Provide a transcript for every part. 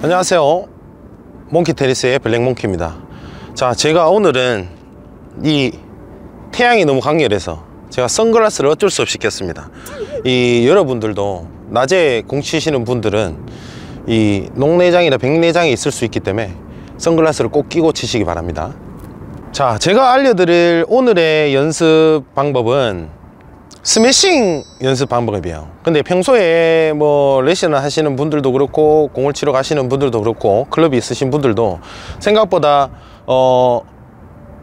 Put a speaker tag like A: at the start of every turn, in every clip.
A: 안녕하세요. 몽키 테니스의 블랙몽키입니다. 자 제가 오늘은 이 태양이 너무 강렬해서 제가 선글라스를 어쩔 수 없이 꼈습니다. 이 여러분들도 낮에 공 치시는 분들은 이 녹내장이나 백내장이 있을 수 있기 때문에 선글라스를 꼭 끼고 치시기 바랍니다. 자 제가 알려드릴 오늘의 연습 방법은 스매싱 연습 방법이에요 근데 평소에 뭐 레슨을 하시는 분들도 그렇고 공을 치러 가시는 분들도 그렇고 클럽이 있으신 분들도 생각보다 어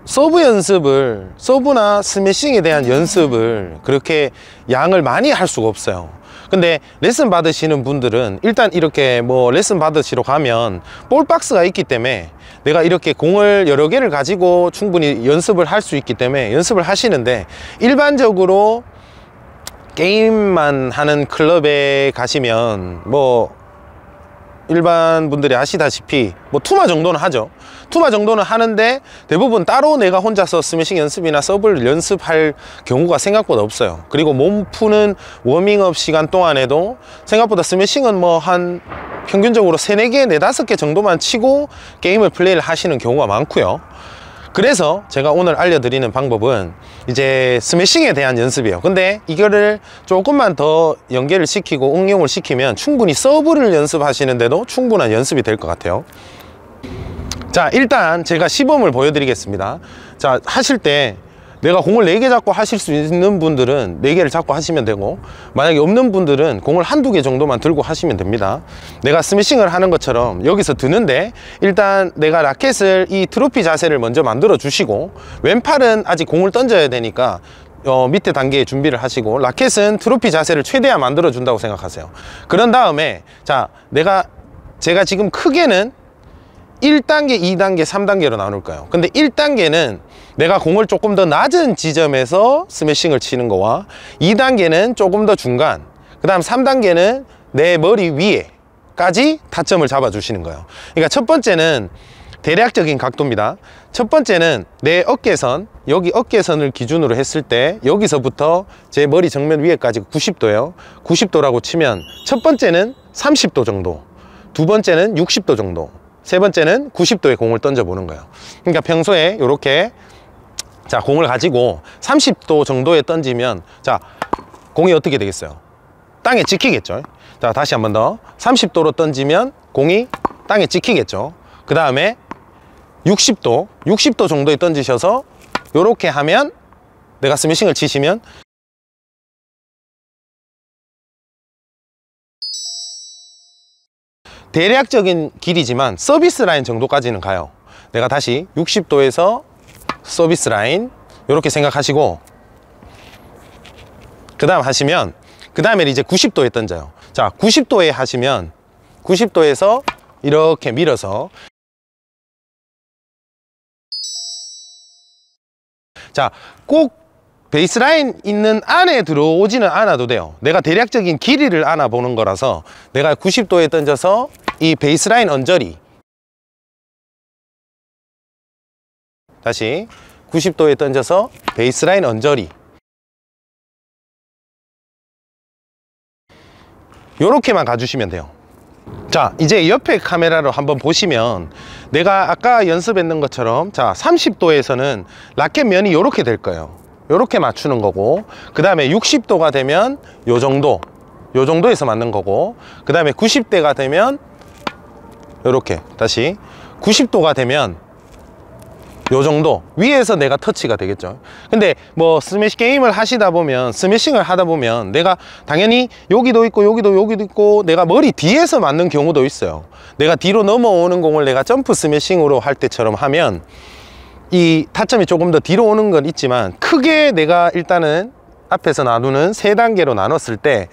A: 서브 연습을 서브나 스매싱에 대한 연습을 그렇게 양을 많이 할 수가 없어요. 근데 레슨 받으시는 분들은 일단 이렇게 뭐 레슨 받으시러 가면 ball box가 있기 때문에 내가 이렇게 공을 여러 개를 가지고 충분히 연습을 할 수 있기 때문에 연습을 하시는데 일반적으로 게임만 하는 클럽에 가시면 뭐 일반 분들이 아시다시피 뭐 투마 정도는 하죠. 투마 정도는 하는데 대부분 따로 내가 혼자서 스매싱 연습이나 서브를 연습할 경우가 생각보다 없어요. 그리고 몸 푸는 워밍업 시간 동안에도 생각보다 스매싱은 뭐 한 평균적으로 3, 4개, 4, 5개 정도만 치고 게임을 플레이를 하시는 경우가 많고요 그래서 제가 오늘 알려드리는 방법은 이제 스매싱에 대한 연습이에요. 근데 이거를 조금만 더 연계를 시키고 응용을 시키면 충분히 서브를 연습하시는데도 충분한 연습이 될 것 같아요. 자 일단 제가 시범을 보여드리겠습니다. 자 하실 때 내가 공을 4개 잡고 하실 수 있는 분들은 4개를 잡고 하시면 되고 만약에 없는 분들은 공을 한두 개 정도만 들고 하시면 됩니다 내가 스매싱을 하는 것처럼 여기서 드는데 일단 내가 라켓을 이 트로피 자세를 먼저 만들어 주시고 왼팔은 아직 공을 던져야 되니까 어, 밑에 단계에 준비를 하시고 라켓은 트로피 자세를 최대한 만들어 준다고 생각하세요 그런 다음에 자 내가 제가 지금 크게는 1단계, 2단계, 3단계로 나눌까요? 근데 1단계는 내가 공을 조금 더 낮은 지점에서 스매싱을 치는 거와 2단계는 조금 더 중간 그 다음 3단계는 내 머리 위에까지 타점을 잡아 주시는 거예요. 그러니까 첫 번째는 대략적인 각도입니다. 첫 번째는 내 어깨선 여기 어깨선을 기준으로 했을 때 여기서부터 제 머리 정면 위에까지 90도예요. 90도라고 치면 첫 번째는 30도 정도 두 번째는 60도 정도 세 번째는 90도의 공을 던져보는 거예요. 그러니까 평소에 이렇게 자 공을 가지고 30도 정도에 던지면 자 공이 어떻게 되겠어요? 땅에 찍히겠죠? 자 다시 한 번 더. 30도로 던지면 공이 땅에 찍히겠죠? 그 다음에 60도 60도 정도에 던지셔서 이렇게 하면 내가 스매싱을 치시면 대략적인 길이지만 서비스 라인 정도까지는 가요. 내가 다시 60도에서 서비스 라인 이렇게 생각하시고 그 다음 하시면 그 다음에 이제 90도에 던져요? 자 90도에 하시면 90도에서 이렇게 밀어서 자꼭 베이스라인 있는 안에 들어오지는 않아도 돼요. 내가 대략적인 길이를 알아보는 거라서 내가 90도에 던져서 이 베이스라인 언저리 다시 90도에 던져서 베이스라인 언저리. 이렇게만 가주시면 돼요. 자 이제 옆에 카메라로 한번 보시면 내가 아까 연습했는 것처럼 자 30도에서는 라켓 면이 이렇게 될 거예요. 이렇게 맞추는 거고 그 다음에 60도가 되면 요 정도 요 정도에서 맞는 거고 그 다음에 90대가 되면 이렇게 다시 90도가 되면 요 정도 위에서 내가 터치가 되겠죠. 근데 뭐 스매시 게임을 하시다 보면 스매싱을 하다 보면 내가 당연히 여기도 있고 여기도 여기도 있고 내가 머리 뒤에서 맞는 경우도 있어요. 내가 뒤로 넘어오는 공을 내가 점프 스매싱으로 할 때처럼 하면 이 타점이 조금 더 뒤로 오는 건 있지만 크게 내가 일단은 앞에서 나누는 세 단계로 나눴을 때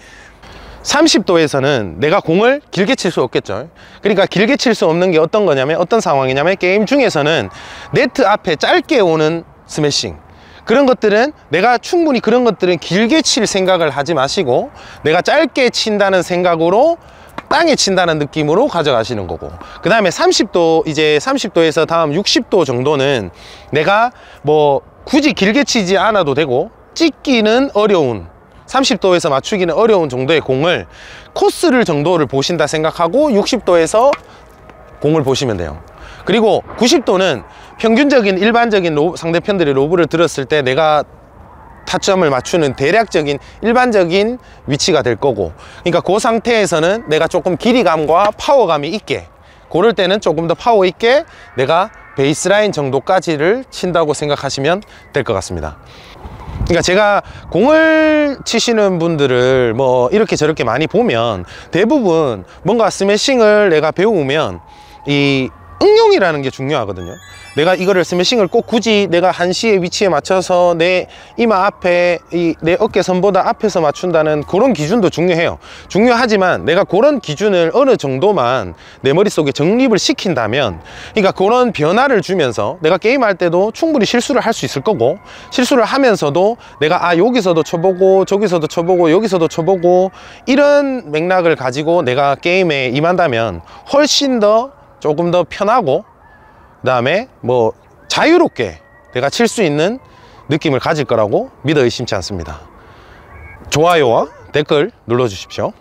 A: 30도에서는 내가 공을 길게 칠 수 없겠죠. 그러니까 길게 칠 수 없는 게 어떤 거냐면 어떤 상황이냐면 게임 중에서는 네트 앞에 짧게 오는 스매싱. 그런 것들은 내가 충분히 그런 것들은 길게 칠 생각을 하지 마시고 내가 짧게 친다는 생각으로 땅에 친다는 느낌으로 가져가시는 거고. 그 다음에 30도 이제 30도에서 다음 60도 정도는 내가 뭐 굳이 길게 치지 않아도 되고 찍기는 어려운 30도에서 맞추기는 어려운 정도의 공을 코스를 정도를 보신다 생각하고 60도에서 공을 보시면 돼요. 그리고 90도는 평균적인 일반적인 로, 상대편들이 로브를 들었을 때 내가 타점을 맞추는 대략적인 일반적인 위치가 될 거고. 그러니까 그 상태에서는 내가 조금 길이감과 파워감이 있게 고를 때는 조금 더 파워 있게 내가 베이스라인 정도까지를 친다고 생각하시면 될 것 같습니다 그러니까 제가 공을 치시는 분들을 뭐 이렇게 저렇게 많이 보면 대부분 뭔가 스매싱을 내가 배우면 이 응용이라는 게 중요하거든요. 내가 이거를 스매싱을 꼭 굳이 내가 한시의 위치에 맞춰서 내 이마 앞에 이 내 어깨 선보다 앞에서 맞춘다는 그런 기준도 중요해요. 중요하지만 내가 그런 기준을 어느 정도만 내 머릿속에 정립을 시킨다면 그러니까 그런 변화를 주면서 내가 게임할 때도 충분히 실수를 할 수 있을 거고 실수를 하면서도 내가 아 여기서도 쳐보고 저기서도 쳐보고 여기서도 쳐보고 이런 맥락을 가지고 내가 게임에 임한다면 훨씬 더 조금 더 편하고 그 다음에 뭐 자유롭게 내가 칠 수 있는 느낌을 가질 거라고 믿어 의심치 않습니다. 좋아요와 댓글 눌러주십시오